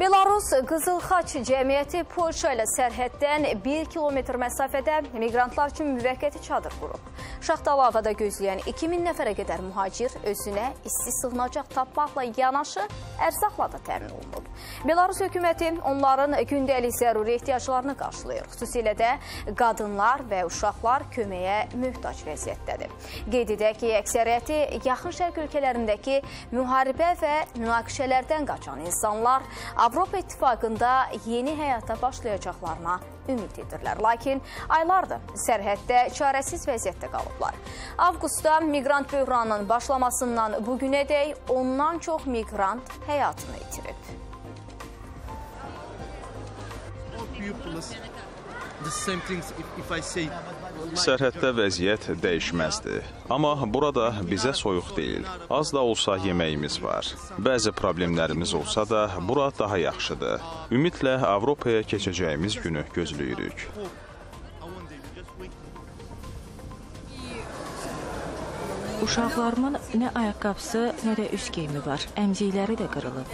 Belarus Qızıl Xaç Cəmiyyəti Polşa ilə sərhəddən 1 kilometr məsafədə miqrantlar üçün müvəqqəti çadır qurub. Şaxtalı havada gözləyən 2000 nəfərə qədər mühacir özünə isti sığınacaq tapmaqla yanaşı ərzaqla da təmin olunub. Belarus hökuməti onların gündəlik zəruri ehtiyaclarını qarşılayır. Xüsusilə də qadınlar və uşaqlar köməyə möhtac vəziyyətdədir. Qeyd edək ki, əksəriyyəti yaxın şərq ölkələrindəki müharibə və münaqişələrdən qaçan insanlar Avropa İttifaqında yeni həyata başlayacaqlarına ümid edirlər. Lakin aylardır sərhəddə çarəsiz vəziyyətdə qalıblar. Avqustda miqrant böhranının başlamasından bugünədək ondan çox miqrant həyatını itirib. if I say Sərhəddə vəziyyət dəyişməzdir. Amma burada bizə soyuq deyil. Az da olsa yeməyimiz var. Bəzi problemlərimiz olsa da, bura daha yaxşıdır. Ümidlə Avropaya keçəcəyimiz günü gözləyirik. Uşaqlarımın nə ayaqqabısı, nə də üst geyimi var. Əmcikləri də qırılıb.